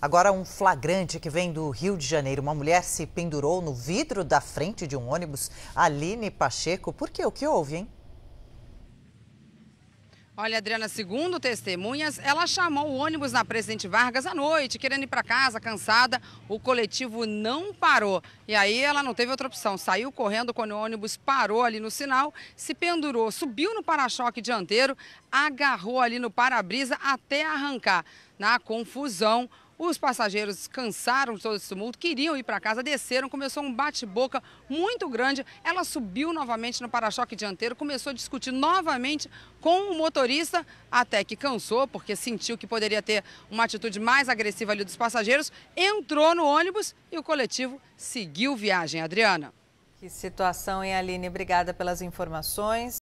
Agora, um flagrante que vem do Rio de Janeiro. Uma mulher se pendurou no vidro da frente de um ônibus. Aline Pacheco, por quê? O que houve, hein? Olha, Adriana, segundo testemunhas, ela chamou o ônibus na Presidente Vargas à noite, querendo ir para casa, cansada. O coletivo não parou. E aí ela não teve outra opção. Saiu correndo quando o ônibus parou ali no sinal, se pendurou, subiu no para-choque dianteiro, agarrou ali no para-brisa até arrancar. Na confusão, os passageiros cansaram de todo esse tumulto, queriam ir para casa, desceram, começou um bate-boca muito grande. Ela subiu novamente no para-choque dianteiro, começou a discutir novamente com o motorista, até que cansou, porque sentiu que poderia ter uma atitude mais agressiva ali dos passageiros, entrou no ônibus e o coletivo seguiu viagem. Adriana. Que situação, hein, Aline? Obrigada pelas informações.